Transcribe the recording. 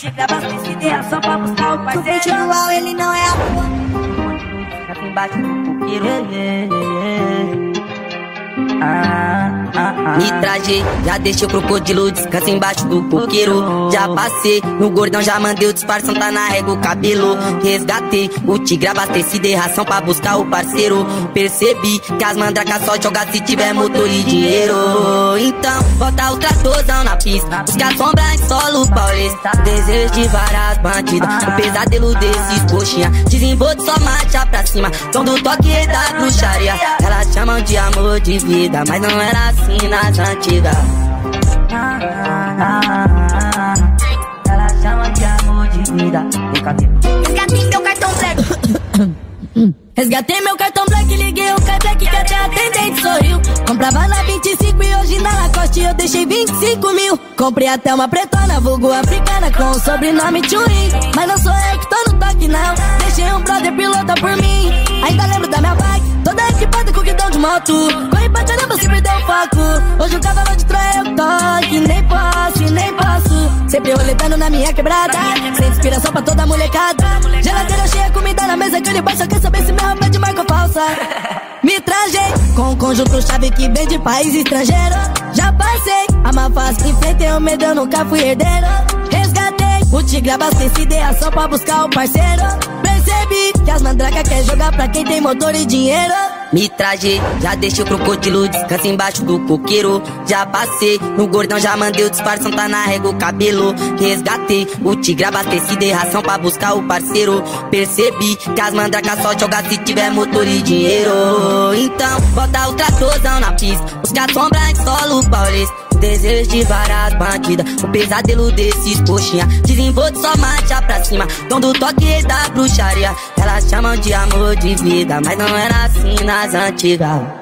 Tigre abastece ideia só pra buscar o parceiro. O futebol ele não é a Fica embaixo do coqueiro. Ah, ah, ah. Me trajei, já deixei o crocodilo descansa embaixo do coqueiro. Já passei no gordão, já mandei o disfarção, tá na régua o cabelo. Resgatei o tigre abastecido ração pra buscar o parceiro. Percebi que as mandracas só jogam se tiver motor e dinheiro. Bota o tratorzão na pista. Busca sombra em solo paulista. Desejo de várias bandidas. O pesadelo desses coxinha. Desenvolve só marcha pra cima. Tom do toque e da bruxaria. Elas chamam de amor de vida mas não era assim nas antigas. Ela chama de amor de vida. Resgatei meu cartão black. Resgatei meu cartão black, liguei o Black que até atendente sorriu. Comprava na 25 e deixei 25 mil. Comprei até uma pretona, vulgo africana com o sobrenome Chuin. Mas não sou eu que tô no toque, não. Deixei um brother pilota por mim. Ainda lembro da minha bike, toda equipada com guidão de moto. Corri pra caramba, se perdeu o foco. Hoje o cavalo de Troia eu toque, nem posso, nem posso. Sempre roletando na minha quebrada. Sem inspiração pra toda molecada. Geladeira cheia, comida na mesa, que ele baixa, quer saber se roupa é de marca falsa. Com um conjunto chave que vem de país estrangeiro. Já passei a má fase, enfrentei o medo, eu nunca fui herdeiro. Resgatei o tigre abastecido e ação pra buscar o parceiro. Percebi que as mandracas quer jogar pra quem tem motor e dinheiro. Me trajei, já deixei o crocodilo descansa embaixo do coqueiro. Já passei no gordão, já mandei o disfarção, tá na régua o cabelo. Resgatei o tigre abastecido e ração pra buscar o parceiro. Percebi que as mandracas só jogam se tiver motor e dinheiro. Então, bota o tratorzão na pista, busca sombra em solo paulista. Desejo de várias bandidas, o pesadelo desses coxinha. Desenvolve só marcha pra cima, dom do toque da bruxaria. Elas chamam de amor de vida, mas não era assim nas antigas.